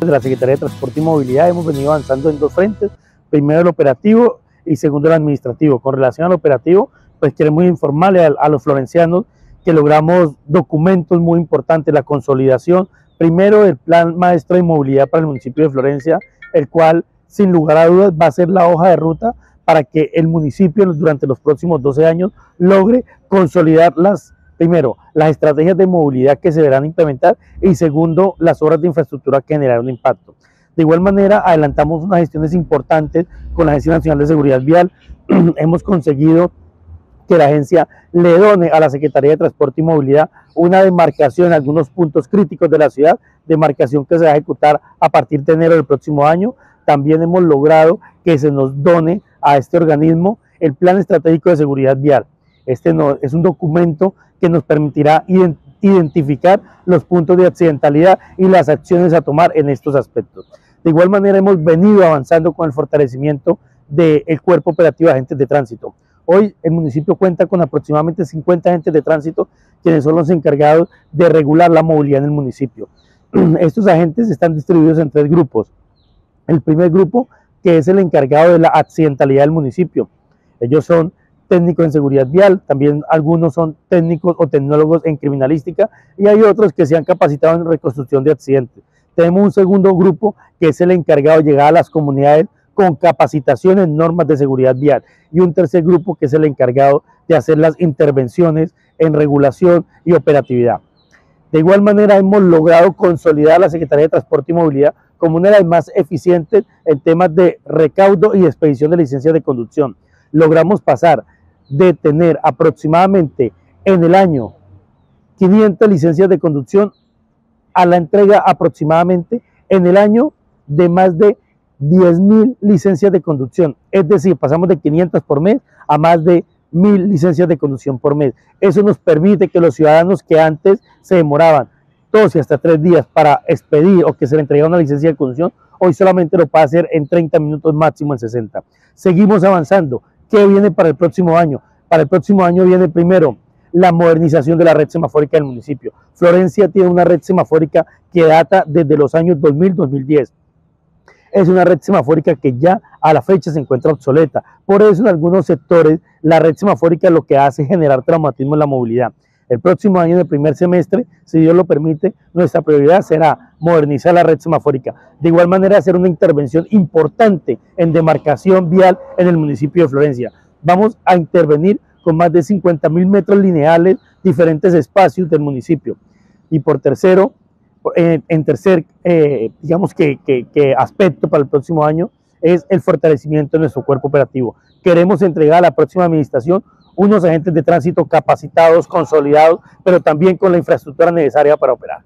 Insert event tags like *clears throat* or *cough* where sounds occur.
De la Secretaría de Transporte y Movilidad hemos venido avanzando en dos frentes, primero el operativo y segundo el administrativo. Con relación al operativo, pues queremos informarle a, a los florencianos que logramos documentos muy importantes, la consolidación, primero el Plan Maestro de Movilidad para el municipio de Florencia, el cual sin lugar a dudas va a ser la hoja de ruta para que el municipio durante los próximos 12 años logre consolidar las, primero, las estrategias de movilidad que se deberán implementar y segundo, las obras de infraestructura que generaron impacto. De igual manera, adelantamos unas gestiones importantes con la Agencia Nacional de Seguridad Vial. *clears throat* Hemos conseguido que la agencia le done a la Secretaría de Transporte y Movilidad una demarcación en algunos puntos críticos de la ciudad, demarcación que se va a ejecutar a partir de enero del próximo año. También hemos logrado que se nos done a este organismo el Plan Estratégico de Seguridad Vial. Este no, es un documento que nos permitirá identificar los puntos de accidentalidad y las acciones a tomar en estos aspectos. De igual manera hemos venido avanzando con el fortalecimiento del cuerpo operativo de agentes de tránsito. Hoy el municipio cuenta con aproximadamente 50 agentes de tránsito quienes son los encargados de regular la movilidad en el municipio. *clears throat* Estos agentes están distribuidos en tres grupos. El primer grupo que es el encargado de la accidentalidad del municipio. Ellos son técnicos en seguridad vial, también algunos son técnicos o tecnólogos en criminalística y hay otros que se han capacitado en reconstrucción de accidentes. Tenemos un segundo grupo que es el encargado de llegar a las comunidades con capacitación en normas de seguridad vial y un tercer grupo que es el encargado de hacer las intervenciones en regulación y operatividad. De igual manera hemos logrado consolidar la Secretaría de Transporte y Movilidad como una de las más eficientes en temas de recaudo y expedición de licencias de conducción. Logramos pasar de tener aproximadamente en el año 500 licencias de conducción a la entrega aproximadamente en el año de más de 10.000 licencias de conducción. Es decir, pasamos de 500 por mes a más de 1.000 licencias de conducción por mes. Eso nos permite que los ciudadanos que antes se demoraban y hasta tres días para expedir o que se le entregue una licencia de conducción, hoy solamente lo puede hacer en 30 minutos máximo en 60. Seguimos avanzando. ¿Qué viene para el próximo año? Para el próximo año viene primero la modernización de la red semafórica del municipio. Florencia tiene una red semafórica que data desde los años 2000-2010. Es una red semafórica que ya a la fecha se encuentra obsoleta. Por eso en algunos sectores la red semafórica lo que hace es generar traumatismo en la movilidad. El próximo año, en primer semestre, si Dios lo permite, nuestra prioridad será modernizar la red semafórica. De igual manera, hacer una intervención importante en demarcación vial en el municipio de Florencia. Vamos a intervenir con más de 50 mil metros lineales, diferentes espacios del municipio. Y por tercero, en, tercer, eh, digamos que aspecto para el próximo año, es el fortalecimiento de nuestro cuerpo operativo. Queremos entregar a la próxima administración unos agentes de tránsito capacitados, consolidados, pero también con la infraestructura necesaria para operar.